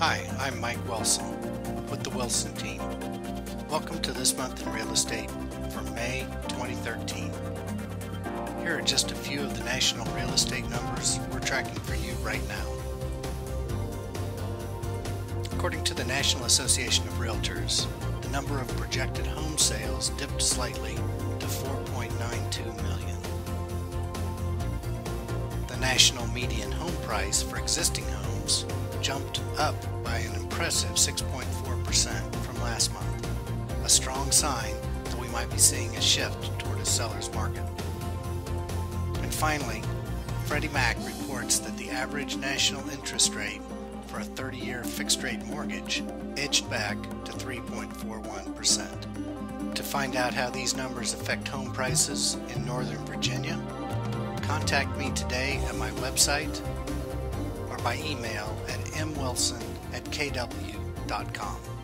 Hi, I'm Mike Wilson with the Wilson team. Welcome to This Month in Real Estate for May 2013. Here are just a few of the national real estate numbers we're tracking for you right now. According to the National Association of Realtors, the number of projected home sales dipped slightly to 4.92 million. The national median home price for existing homes jumped up by an impressive 6.4% from last month, a strong sign that we might be seeing a shift toward a seller's market. And finally, Freddie Mac reports that the average national interest rate for a 30 year fixed rate mortgage edged back to 3.41%. To find out how these numbers affect home prices in Northern Virginia, contact me today at my website by email at mwilson at kw.com.